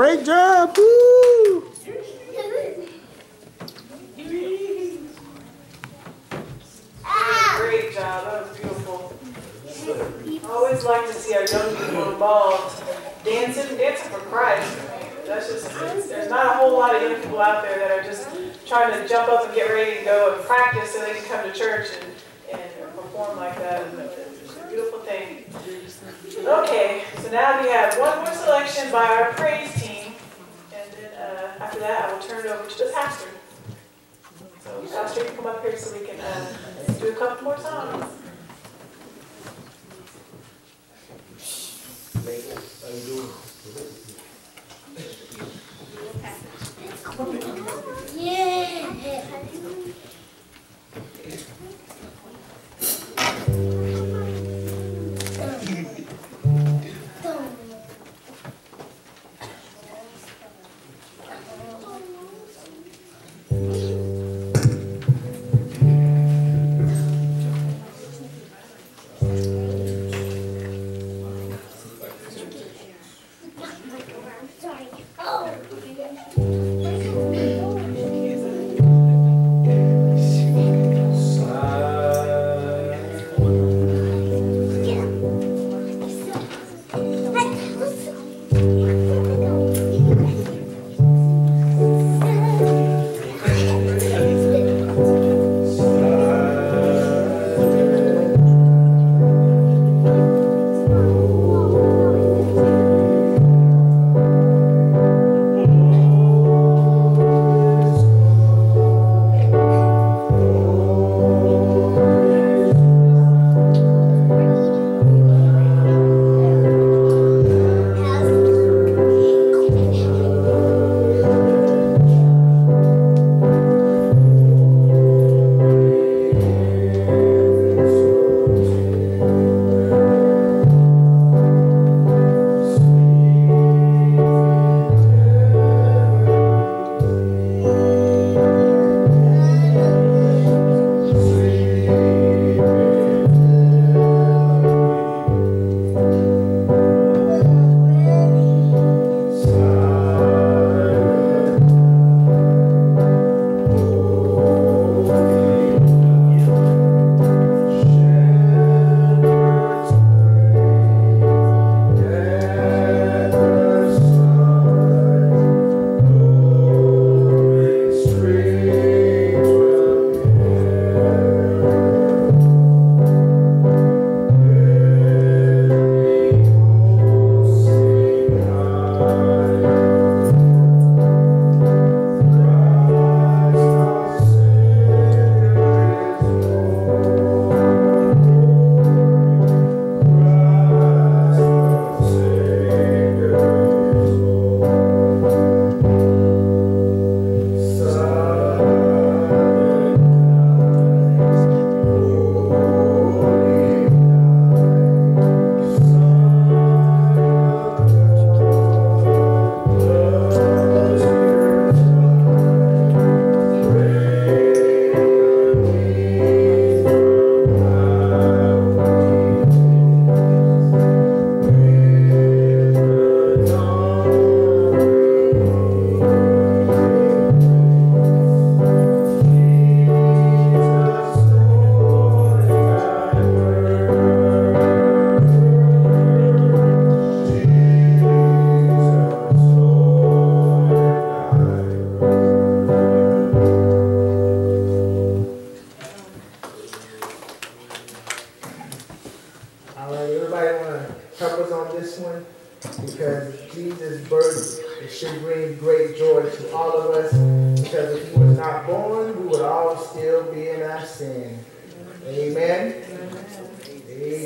Great job. Great job. That was beautiful. I always like to see our young people involved dancing, dancing for Christ. That's just, there's not a whole lot of young people out there that are just trying to jump up and get ready to go and practice so they can come to church and, and perform like that. It's a beautiful thing. Okay, so now we have one more selection by our praise after that, I will turn it over to the pastor. So, pastor, you come up here so we can uh, do a couple more songs. Yeah.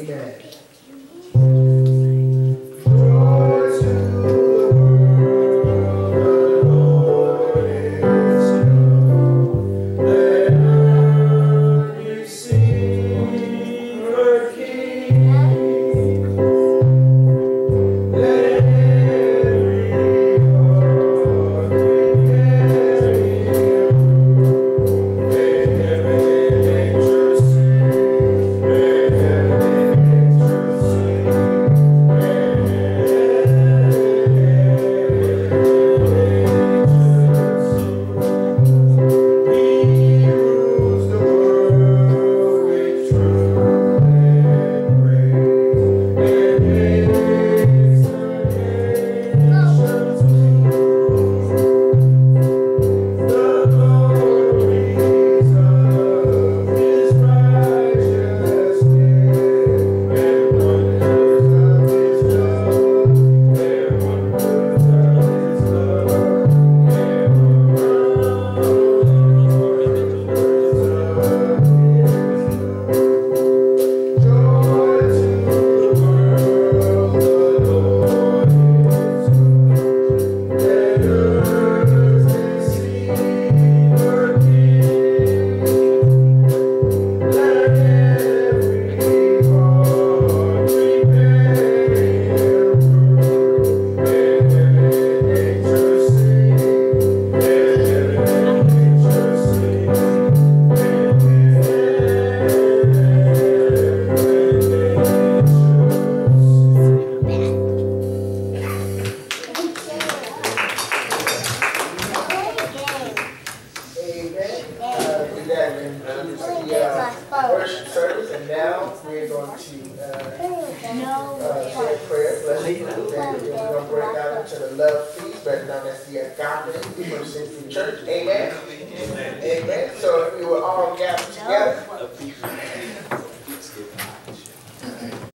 that worship service, and now we're going to uh, uh, say a prayer, blessing, and we're going to break out into the love feast, better known as the agape from Century Church. Amen. Amen. So if we will all gather together.